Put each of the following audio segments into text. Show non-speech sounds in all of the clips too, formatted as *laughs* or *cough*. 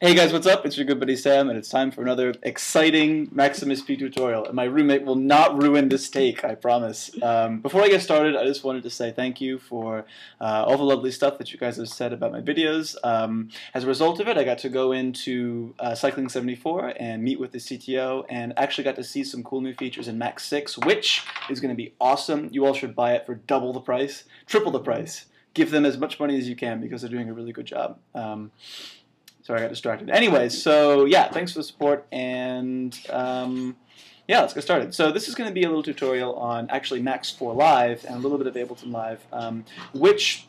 Hey guys, what's up? It's your good buddy Sam, and it's time for another exciting Max MSP tutorial. And my roommate will not ruin this take, I promise. Um, before I get started, I just wanted to say thank you for uh, all the lovely stuff that you guys have said about my videos. Um, as a result of it, I got to go into uh, Cycling 74 and meet with the CTO, and actually got to see some cool new features in Max 6, which is going to be awesome. You all should buy it for double the price, triple the price. Give them as much money as you can because they're doing a really good job. Um, Sorry, I got distracted. Anyways, so yeah, thanks for the support, and um, yeah, let's get started. So this is going to be a little tutorial on actually Max for Live and a little bit of Ableton Live, um, which,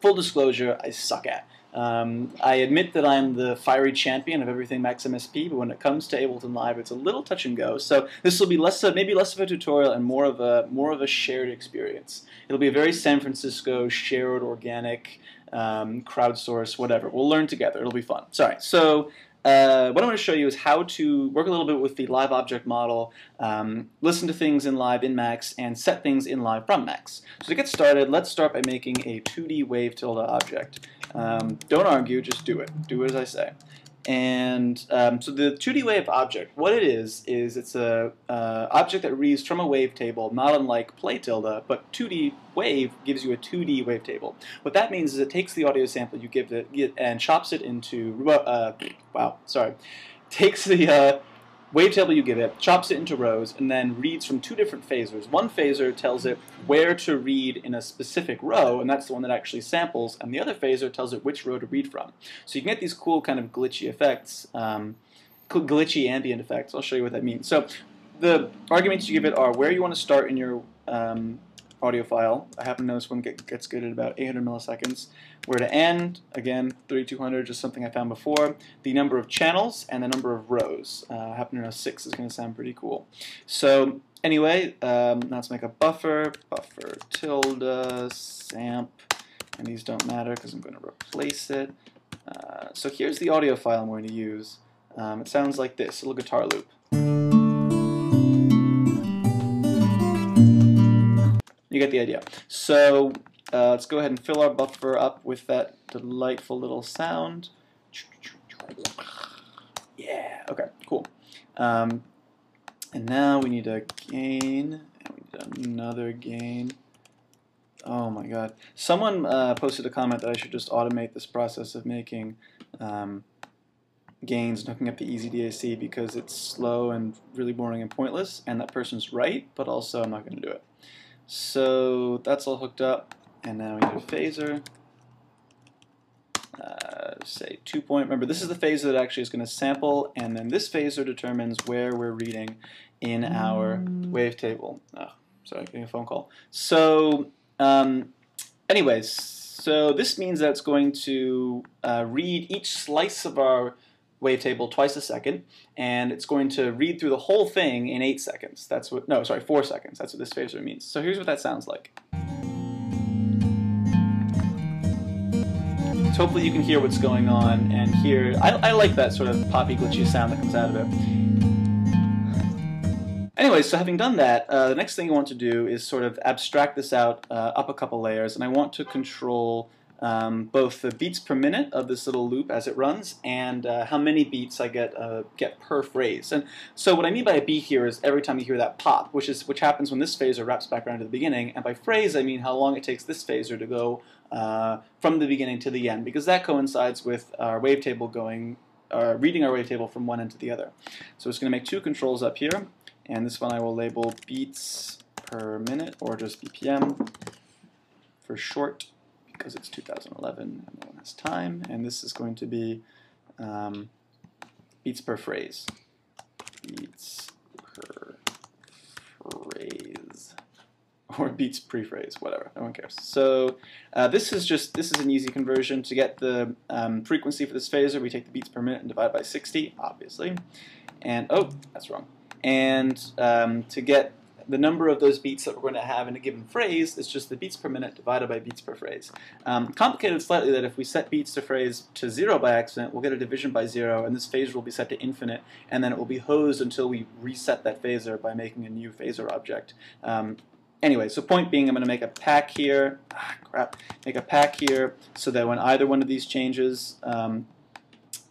full disclosure, I suck at. Um, I admit that I'm the fiery champion of everything Max MSP, but when it comes to Ableton Live, it's a little touch and go. So this will be less of, maybe less of a tutorial and more of a more of a shared experience. It'll be a very San Francisco shared organic um, crowdsource, whatever. We'll learn together. It'll be fun. Sorry. So uh, what I'm going to show you is how to work a little bit with the live object model, um, listen to things in live in Max, and set things in live from Max. So to get started, let's start by making a 2D wave tilde object. Um, don't argue, just do it. Do as I say. And um, so the 2D wave object, what it is, is it's a uh, object that reads from a wavetable, not unlike play tilde, but 2D wave gives you a 2D wavetable. What that means is it takes the audio sample you give it and chops it into, uh, wow, sorry, *laughs* takes the uh, wavetable you give it, chops it into rows, and then reads from two different phasors. One phasor tells it where to read in a specific row, and that's the one that actually samples, and the other phasor tells it which row to read from. So you can get these cool kind of glitchy effects, um, glitchy ambient effects. I'll show you what that means. So the arguments you give it are where you want to start in your um, audio file. I happen to know this one get, gets good at about 800 milliseconds. Where to end, again, 3200, just something I found before. The number of channels and the number of rows. Uh, I happen to know 6 is going to sound pretty cool. So anyway, um, let's make a buffer, buffer tilde, samp, and these don't matter because I'm going to replace it. Uh, so here's the audio file I'm going to use. Um, it sounds like this, a little guitar loop. You get the idea. So uh, let's go ahead and fill our buffer up with that delightful little sound. Yeah, okay, cool. Um, and now we need a gain, we need another gain. Oh my god. Someone uh, posted a comment that I should just automate this process of making um, gains and hooking up the EZDAC because it's slow and really boring and pointless, and that person's right, but also I'm not going to do it. So that's all hooked up, and now we need a phasor. Uh, say two point. Remember, this is the phasor that actually is going to sample, and then this phasor determines where we're reading in our wavetable. Oh, sorry, getting a phone call. So, um, anyways, so this means that it's going to uh, read each slice of our wavetable twice a second, and it's going to read through the whole thing in 8 seconds. That's what, no, sorry, 4 seconds. That's what this phasor means. So here's what that sounds like. So hopefully you can hear what's going on and hear, I, I like that sort of poppy glitchy sound that comes out of it. Anyway, so having done that, uh, the next thing you want to do is sort of abstract this out uh, up a couple layers, and I want to control um, both the beats per minute of this little loop as it runs and uh, how many beats I get uh, get per phrase. And so what I mean by a beat here is every time you hear that pop, which is which happens when this phasor wraps back around to the beginning. And by phrase, I mean how long it takes this phasor to go uh, from the beginning to the end, because that coincides with our wavetable going, uh, reading our wavetable from one end to the other. So it's going to make two controls up here, and this one I will label beats per minute or just BPM for short because it's 2011 and no one has time. And this is going to be um, beats per phrase. Beats per phrase. *laughs* Or beats pre-phrase, whatever, no one cares. So uh, this is just, this is an easy conversion. To get the um, frequency for this phasor, we take the beats per minute and divide by 60, obviously. And, oh, that's wrong. And um, to get the number of those beats that we're going to have in a given phrase is just the beats per minute divided by beats per phrase. Um, complicated slightly that if we set beats to phrase to zero by accident, we'll get a division by zero, and this phasor will be set to infinite, and then it will be hosed until we reset that phasor by making a new phasor object. Um, anyway, so point being, I'm going to make a pack here, ah, crap, make a pack here, so that when either one of these changes, um,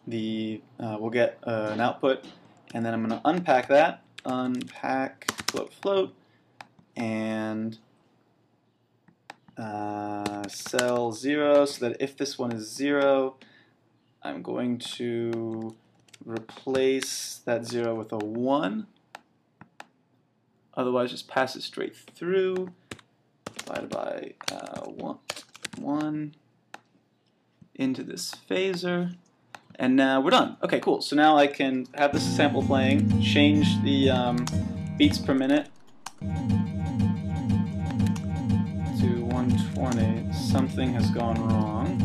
the uh, we'll get uh, an output, and then I'm going to unpack that, unpack float float, and uh, sel 0, so that if this one is 0, I'm going to replace that 0 with a 1. Otherwise, just pass it straight through, divided by uh, one, 1 into this phasor. And now we're done. Okay, cool. So now I can have this sample playing, change the um, beats per minute to 120. Something has gone wrong.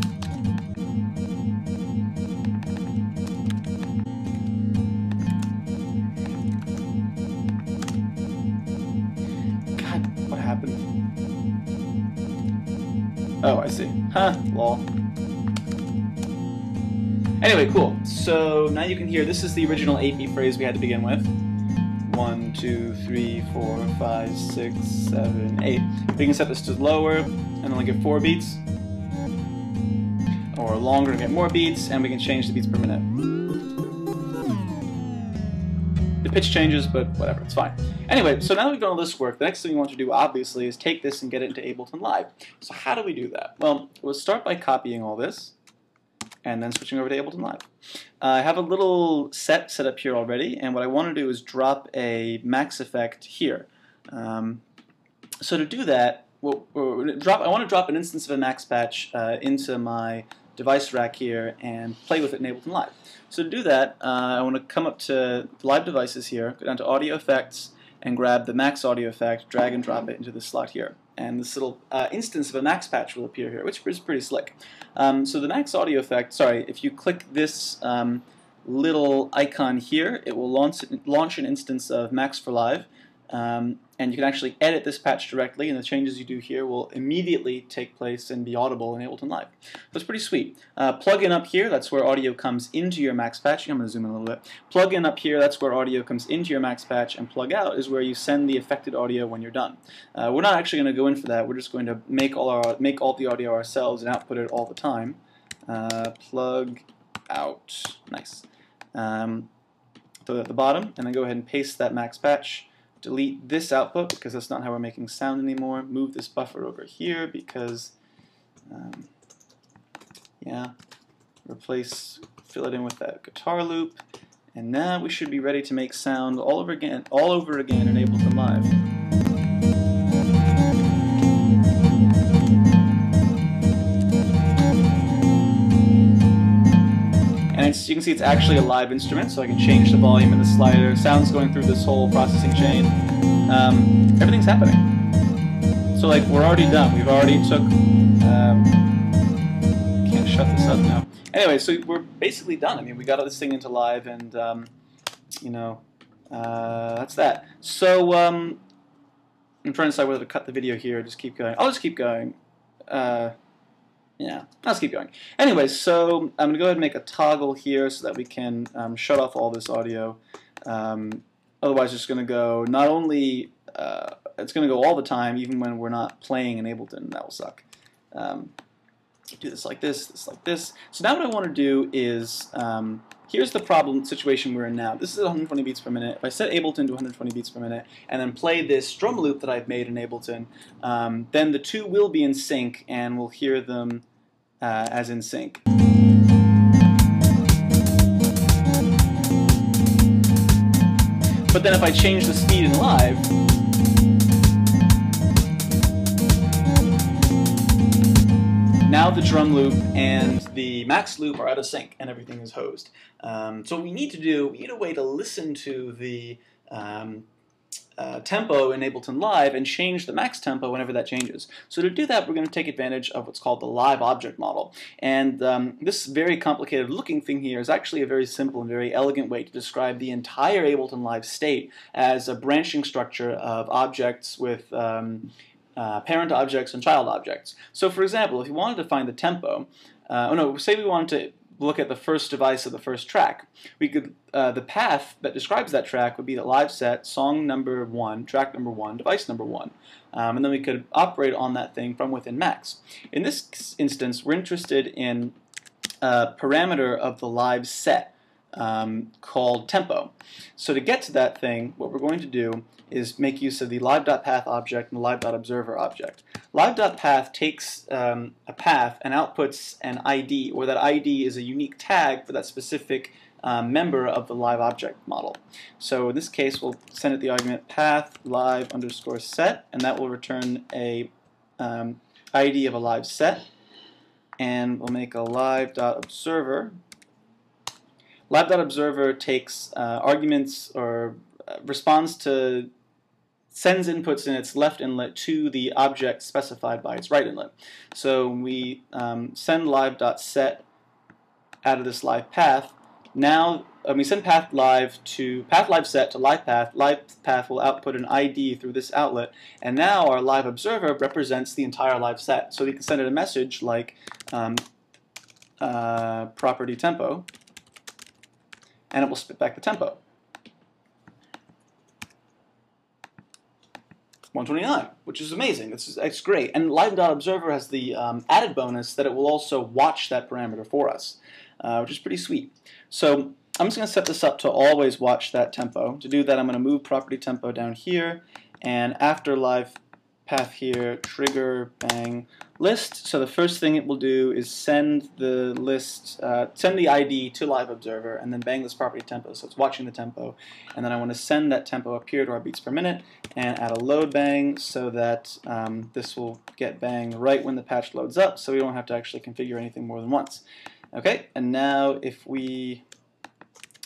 God, what happened? Oh, I see. Huh, lol. Anyway, cool. So now you can hear this is the original 8-beat phrase we had to begin with. One, two, three, four, five, six, seven, eight. We can set this to lower and only get 4 beats. Or longer and get more beats, and we can change the beats per minute. The pitch changes, but whatever, it's fine. Anyway, so now that we've done all this work, the next thing we want to do, obviously, is take this and get it into Ableton Live. So how do we do that? Well, we'll start by copying all this and then switching over to Ableton Live. Uh, I have a little set set up here already, and what I want to do is drop a max effect here. Um, so to do that, well, drop, I want to drop an instance of a max patch uh, into my device rack here and play with it in Ableton Live. So to do that, uh, I want to come up to live devices here, go down to audio effects, and grab the max audio effect, drag and drop it into this slot here. And this little uh, instance of a max patch will appear here, which is pretty slick. Um, so the max audio effect, sorry, if you click this um, little icon here, it will launch, launch an instance of Max for Live. Um, and you can actually edit this patch directly, and the changes you do here will immediately take place and be audible in Ableton Live. That's pretty sweet. Uh, plug in up here, that's where audio comes into your max patch. I'm going to zoom in a little bit. Plug in up here, that's where audio comes into your max patch, and plug out is where you send the affected audio when you're done. Uh, we're not actually going to go in for that. We're just going to make all our make all the audio ourselves and output it all the time. Uh, plug out. Nice. Um, at the bottom, and then go ahead and paste that max patch delete this output because that's not how we're making sound anymore. Move this buffer over here because, um, yeah, replace, fill it in with that guitar loop, and now we should be ready to make sound all over again, all over again in Ableton Live. You can see it's actually a live instrument, so I can change the volume in the slider. Sound's going through this whole processing chain. Um, everything's happening. So like we're already done. We've already took. Um, can't shut this up now. Anyway, so we're basically done. I mean, we got this thing into live, and um, you know, uh, that's that. So um, I'm trying to decide whether to cut the video here or just keep going. I'll just keep going. Uh, yeah, let's keep going. Anyway, so I'm going to go ahead and make a toggle here so that we can um, shut off all this audio. Um, otherwise, it's going to go not only, uh, it's going to go all the time, even when we're not playing in Ableton. That will suck. Um, do this like this, this like this. So now what I want to do is, um, here's the problem situation we're in now. This is 120 beats per minute. If I set Ableton to 120 beats per minute and then play this drum loop that I've made in Ableton, um, then the two will be in sync and we'll hear them uh, as in sync. But then if I change the speed in live, now the drum loop and the max loop are out of sync and everything is hosed. Um, so what we need to do, we need a way to listen to the um, uh, tempo in Ableton Live and change the max tempo whenever that changes. So to do that, we're going to take advantage of what's called the live object model. And um, this very complicated looking thing here is actually a very simple and very elegant way to describe the entire Ableton Live state as a branching structure of objects with um, uh, parent objects and child objects. So for example, if you wanted to find the tempo, uh, oh no, say we wanted to look at the first device of the first track. We could uh, the path that describes that track would be the live set, song number one, track number one, device number one, um, and then we could operate on that thing from within Max. In this instance, we're interested in a parameter of the live set um, called tempo. So to get to that thing, what we're going to do is make use of the live.path object and the live.observer object. Live.path takes um, a path and outputs an ID, or that ID is a unique tag for that specific um, member of the live object model. So in this case, we'll send it the argument path live underscore set, and that will return a um, ID of a live set. And we'll make a live.observer. Live.observer takes uh, arguments or uh, responds to sends inputs in its left inlet to the object specified by its right inlet. So we um, send live.set out of this live path. Now um, we send path live to path live set to live path. Live path will output an ID through this outlet, and now our live observer represents the entire live set. So we can send it a message like um, uh, property tempo, and it will spit back the tempo. 129, which is amazing. It's, it's great. And Live.Observer has the um, added bonus that it will also watch that parameter for us, uh, which is pretty sweet. So I'm just going to set this up to always watch that tempo. To do that, I'm going to move property tempo down here, and after live path here, trigger, bang, list. So the first thing it will do is send the list, uh, send the ID to live observer, and then bang this property tempo. So it's watching the tempo. And then I want to send that tempo up here to our beats per minute and add a load bang so that um, this will get bang right when the patch loads up so we don't have to actually configure anything more than once. Okay, and now if we,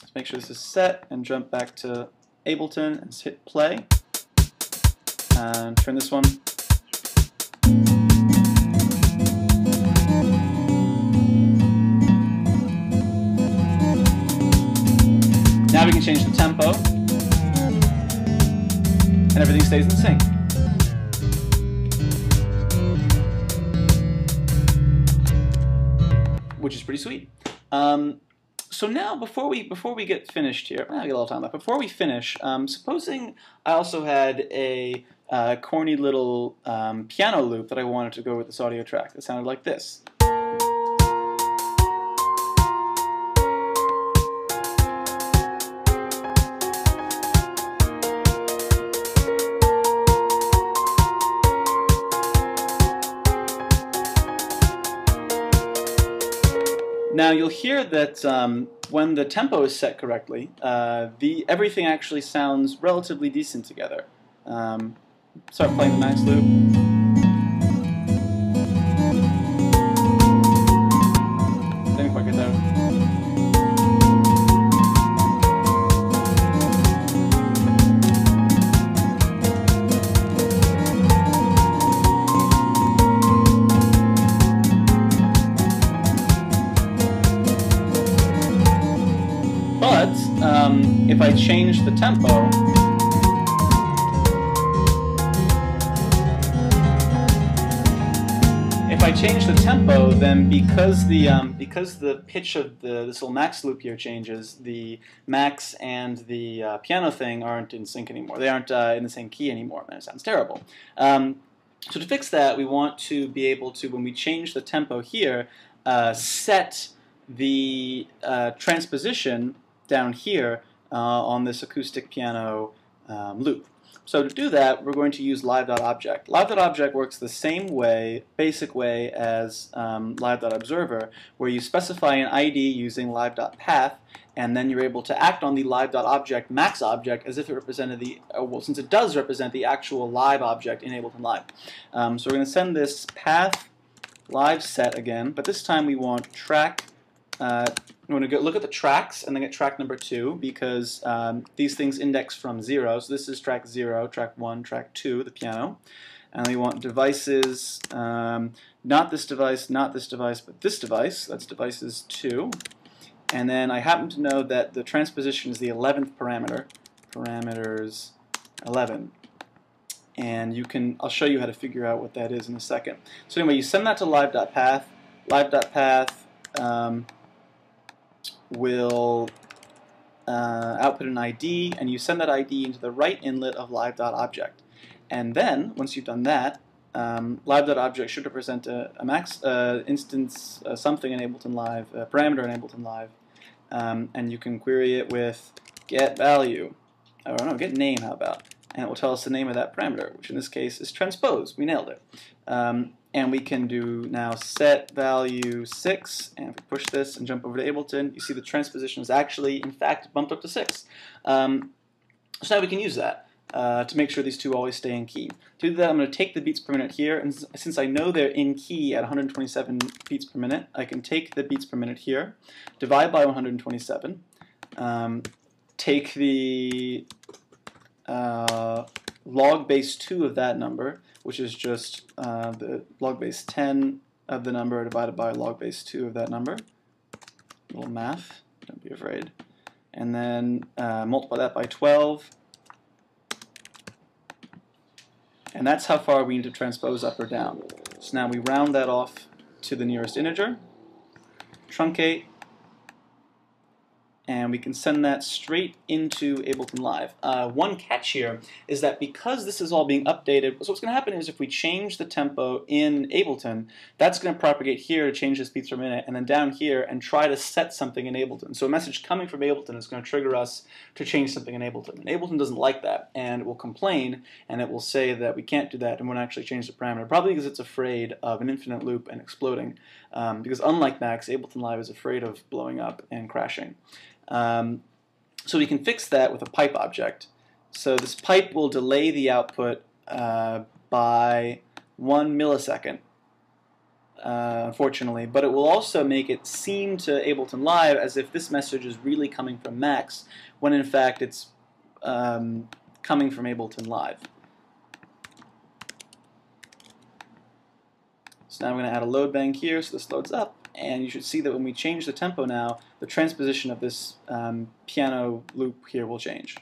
let's make sure this is set and jump back to Ableton and hit play and turn this one. Now we can change the tempo and everything stays in sync. Which is pretty sweet. Um, so now, before we before we get finished here, I get a little time left. Before we finish, um, supposing I also had a uh, corny little um, piano loop that I wanted to go with this audio track that sounded like this. Now you'll hear that um, when the tempo is set correctly, uh, the everything actually sounds relatively decent together. Um, start playing the max loop. But um, if I change the tempo, tempo, then because the um, because the pitch of the this little max loop here changes, the max and the uh, piano thing aren't in sync anymore. They aren't uh, in the same key anymore, and it sounds terrible. Um, so to fix that, we want to be able to, when we change the tempo here, uh, set the uh, transposition down here uh, on this acoustic piano um, loop. So to do that, we're going to use live.object. Live.object works the same way, basic way as um, live.observer, where you specify an ID using live.path, and then you're able to act on the live.object max object as if it represented the, uh, well, since it does represent the actual live object in Ableton Live. Um, so we're going to send this path live set again, but this time we want track uh, we want to go look at the tracks and then get track number two because um, these things index from zero. So this is track zero, track one, track two, the piano. And we want devices, um, not this device, not this device, but this device. That's devices two. And then I happen to know that the transposition is the 11th parameter. Parameters 11 and you can I'll show you how to figure out what that is in a second. So anyway, you send that to live.path. Live.path um, will uh, output an ID, and you send that ID into the right inlet of live.object. And then, once you've done that, um, live.object should represent a, a max uh, instance, uh, something in Ableton Live, a parameter in Ableton Live, um, and you can query it with get value, or no, get name, how about? And it will tell us the name of that parameter, which in this case is transpose. We nailed it. Um, and we can do now set value 6, and if we push this and jump over to Ableton, you see the transposition is actually, in fact, bumped up to 6. Um, so now we can use that uh, to make sure these two always stay in key. To do that, I'm going to take the beats per minute here, and since I know they're in key at 127 beats per minute, I can take the beats per minute here, divide by 127, um, take the uh, log base 2 of that number, which is just uh, the log base 10 of the number divided by log base 2 of that number. A little math, don't be afraid. And then uh, multiply that by 12. And that's how far we need to transpose up or down. So now we round that off to the nearest integer, truncate, and we can send that straight into Ableton Live. Uh, one catch here is that because this is all being updated, so what's going to happen is if we change the tempo in Ableton, that's going to propagate here to change the speeds per minute, and then down here and try to set something in Ableton. So a message coming from Ableton is going to trigger us to change something in Ableton. And Ableton doesn't like that, and it will complain, and it will say that we can't do that and won't actually change the parameter, probably because it's afraid of an infinite loop and exploding. Um, because unlike Max, Ableton Live is afraid of blowing up and crashing. Um, so we can fix that with a pipe object. So this pipe will delay the output uh, by one millisecond, uh, unfortunately, but it will also make it seem to Ableton Live as if this message is really coming from Max, when in fact it's um, coming from Ableton Live. So now I'm going to add a load bang here so this loads up and you should see that when we change the tempo now, the transposition of this um, piano loop here will change.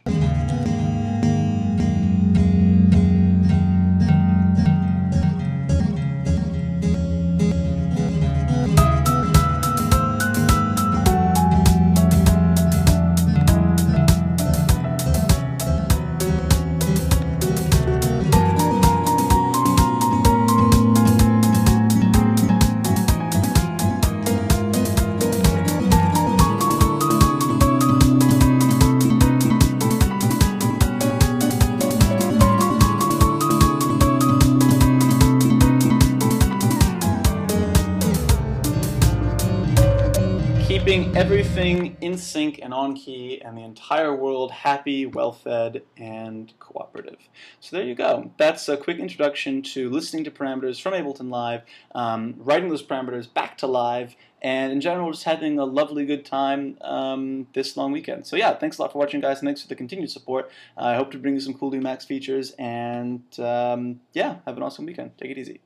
Keeping everything in sync and on key and the entire world happy, well-fed, and cooperative. So there you go. That's a quick introduction to listening to parameters from Ableton Live, um, writing those parameters back to live, and in general just having a lovely good time um, this long weekend. So yeah, thanks a lot for watching guys, and thanks for the continued support. I hope to bring you some cool new Max features, and um, yeah, have an awesome weekend. Take it easy.